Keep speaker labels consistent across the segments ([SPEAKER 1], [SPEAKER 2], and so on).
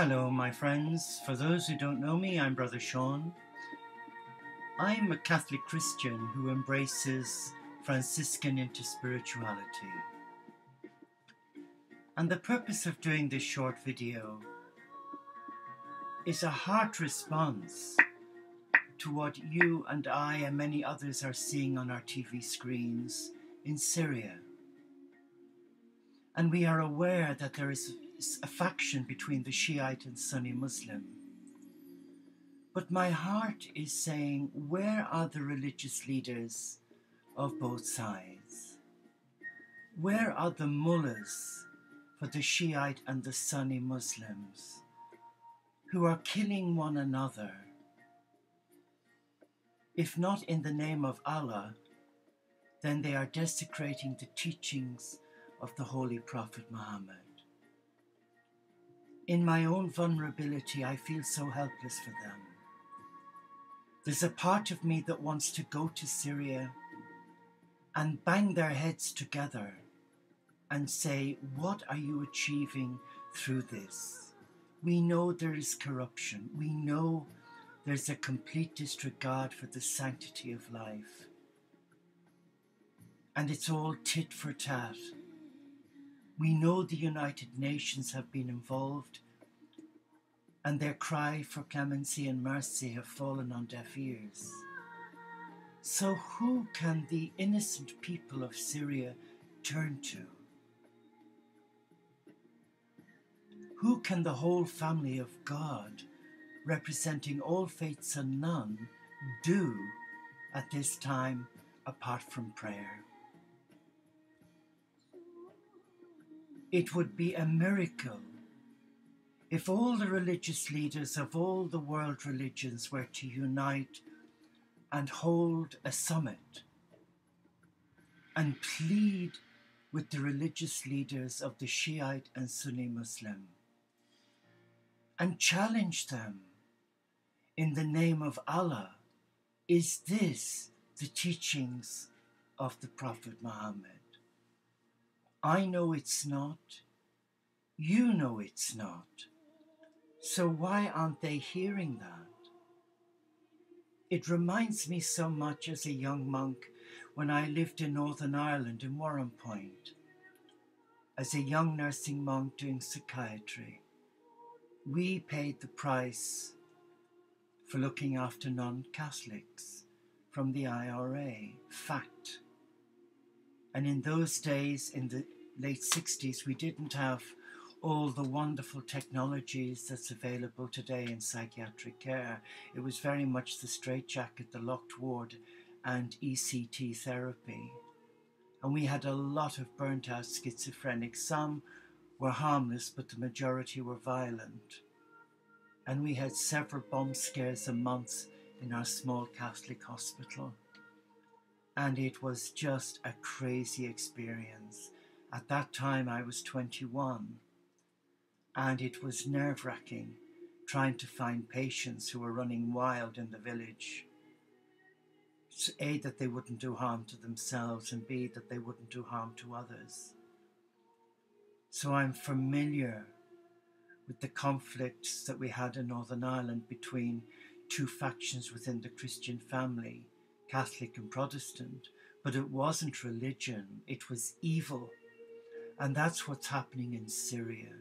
[SPEAKER 1] Hello, my friends. For those who don't know me, I'm Brother Sean. I'm a Catholic Christian who embraces Franciscan into spirituality. And the purpose of doing this short video is a heart response to what you and I and many others are seeing on our TV screens in Syria. And we are aware that there is a faction between the Shiite and Sunni Muslim. But my heart is saying, where are the religious leaders of both sides? Where are the mullahs for the Shiite and the Sunni Muslims who are killing one another? If not in the name of Allah, then they are desecrating the teachings of the Holy Prophet Muhammad. In my own vulnerability, I feel so helpless for them. There's a part of me that wants to go to Syria and bang their heads together and say, What are you achieving through this? We know there is corruption. We know there's a complete disregard for the sanctity of life. And it's all tit for tat. We know the United Nations have been involved, and their cry for clemency and mercy have fallen on deaf ears. So, who can the innocent people of Syria turn to? Who can the whole family of God, representing all faiths and none, do at this time apart from prayer? It would be a miracle if all the religious leaders of all the world religions were to unite and hold a summit and plead with the religious leaders of the Shiite and Sunni Muslim and challenge them in the name of Allah. Is this the teachings of the Prophet Muhammad? I know it's not. You know it's not. So why aren't they hearing that? It reminds me so much as a young monk when I lived in Northern Ireland in Warrenpoint. As a young nursing monk doing psychiatry, we paid the price for looking after non Catholics from the IRA. Fact. And in those days, in the late 60s, we didn't have all the wonderful technologies that's available today in psychiatric care. It was very much the straitjacket, the locked ward, and ECT therapy. And we had a lot of burnt out schizophrenics. Some were harmless, but the majority were violent. And we had several bomb scares a month in our small Catholic hospital and it was just a crazy experience. At that time, I was 21, and it was nerve wracking trying to find patients who were running wild in the village. So A, that they wouldn't do harm to themselves, and B, that they wouldn't do harm to others. So I'm familiar with the conflicts that we had in Northern Ireland between two factions within the Christian family Catholic and Protestant, but it wasn't religion, it was evil. And that's what's happening in Syria.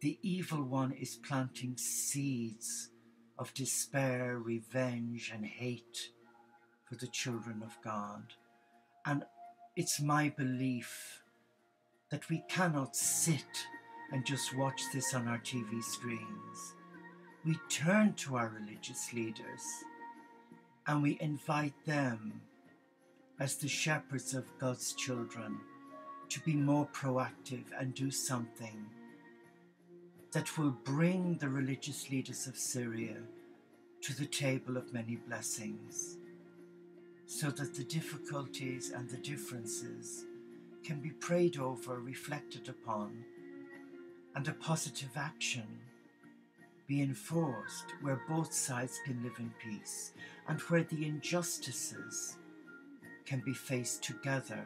[SPEAKER 1] The evil one is planting seeds of despair, revenge, and hate for the children of God. And it's my belief that we cannot sit and just watch this on our TV screens. We turn to our religious leaders and we invite them as the shepherds of God's children to be more proactive and do something that will bring the religious leaders of Syria to the table of many blessings so that the difficulties and the differences can be prayed over, reflected upon, and a positive action be enforced where both sides can live in peace and where the injustices can be faced together.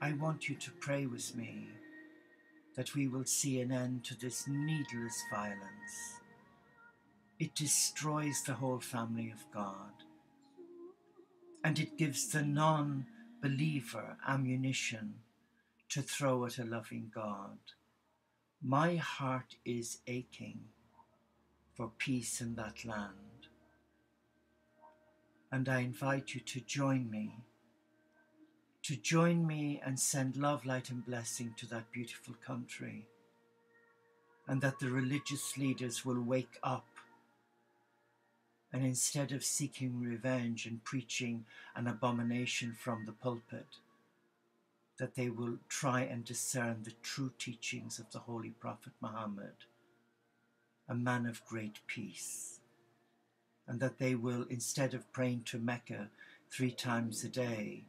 [SPEAKER 1] I want you to pray with me that we will see an end to this needless violence. It destroys the whole family of God. And it gives the non believer ammunition to throw at a loving God. My heart is aching for peace in that land. And I invite you to join me, to join me and send love, light, and blessing to that beautiful country. And that the religious leaders will wake up and instead of seeking revenge and preaching an abomination from the pulpit, that they will try and discern the true teachings of the Holy Prophet Muhammad, a man of great peace, and that they will, instead of praying to Mecca three times a day,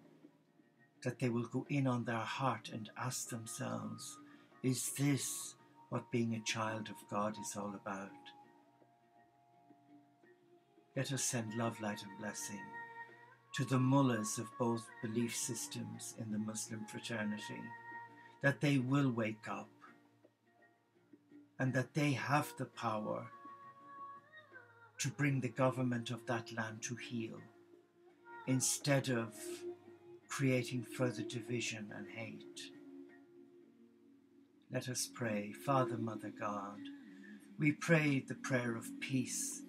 [SPEAKER 1] that they will go in on their heart and ask themselves, is this what being a child of God is all about? Let us send love, light, and blessing to the mullahs of both belief systems in the Muslim fraternity, that they will wake up and that they have the power to bring the government of that land to heel instead of creating further division and hate. Let us pray, Father, Mother God. We pray the prayer of peace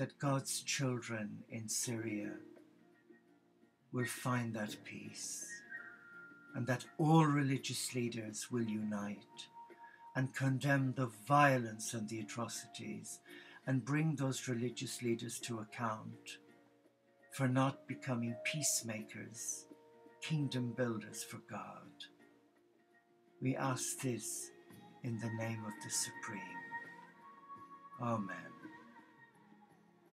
[SPEAKER 1] that God's children in Syria will find that peace and that all religious leaders will unite and condemn the violence and the atrocities and bring those religious leaders to account for not becoming peacemakers, kingdom builders for God. We ask this in the name of the Supreme. Amen.